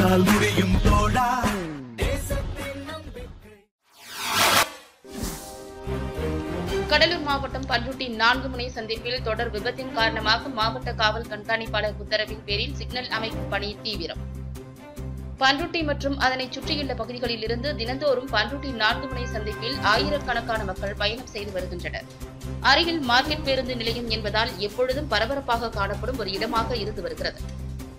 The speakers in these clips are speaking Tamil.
உன்னால் முடியும் தோழா கடலூர் மாவட்டம் பண்ருட்டி நான்கு முனை சந்திப்பில் தொடர் விபத்தின் காரணமாக மாவட்ட காவல் கண்காணிப்பாளர் உத்தரவின் பேரில் சிக்னல் அமைக்கும் பணி தீவிரம். பண்ருட்டி மற்றும் அதனை சுற்றியுள்ள பகுதிகளில் இருந்து தினந்தோறும் பன்ருட்டி நான்கு முனை சந்திப்பில் ஆயிரக்கணக்கான மக்கள் பயணம் செய்து வருகின்றனர். அருகில் மார்க்கெட் பேருந்து நிலையம் என்பதால் எப்பொழுதும் பரபரப்பாக காணப்படும் ஒரு இடமாக இருந்து வருகிறது.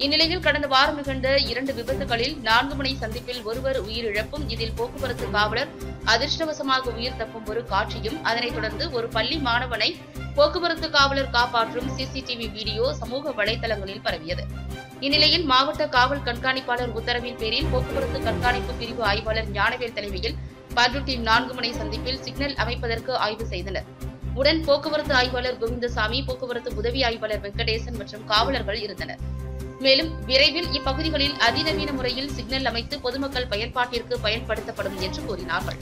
இந்நிலையில் கடந்த வாரம் நிகழ்ந்த இரண்டு விபத்துகளில் நான்கு மணி சந்திப்பில் ஒருவர் உயிரிழப்பும் இதில் போக்குவரத்து காவலர் அதிர்ஷ்டவசமாக உயிர் தப்பும் ஒரு காட்சியும் அதனைத் தொடர்ந்து ஒரு பள்ளி மாணவனை போக்குவரத்து காவலர் காப்பாற்றும் சிசிடிவி வீடியோ சமூக வலைதளங்களில் பரவியது. இந்நிலையில் மாவட்ட காவல் கண்காணிப்பாளர் உத்தரவின் பேரில் போக்குவரத்து கண்காணிப்பு பிரிவு ஆய்வாளர் ஞானவேல் தலைமையில் பண்ருட்டி நான்கு முனை சந்திப்பில் சிக்னல் அமைப்பதற்கு ஆய்வு செய்தனர். உடன் போக்குவரத்து ஆய்வாளர் கோவிந்தசாமி போக்குவரத்து உதவி ஆய்வாளர் வெங்கடேசன் மற்றும் காவலர்கள் இருந்தனர். மேலும் விரைவில் இப்பகுதிகளில் அதிநவீன முறையில் சிக்னல் அமைத்து பொதுமக்கள் பயன்பாட்டிற்கு பயன்படுத்தப்படும் என்று கூறினார்கள்.